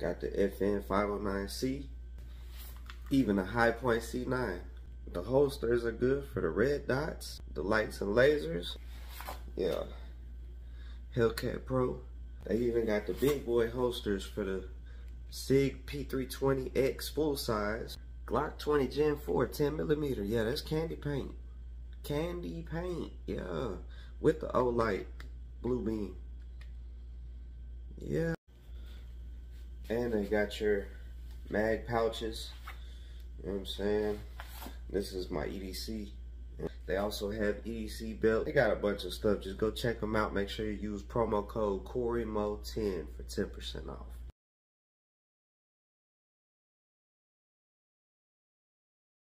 Got the FN 509C, even a Hi-Point C9. The holsters are good for the red dots, the lights and lasers. Yeah. Hellcat Pro. They even got the big boy holsters for the SIG P320X full size. Glock 20 Gen 4 10 millimeter. Yeah, that's candy paint. Candy paint. Yeah. With the Olight blue beam. Yeah. And they got your mag pouches. You know what I'm saying? This is my EDC. They also have EDC belt. They got a bunch of stuff. Just go check them out. Make sure you use promo code CORYMO10 for 10% off.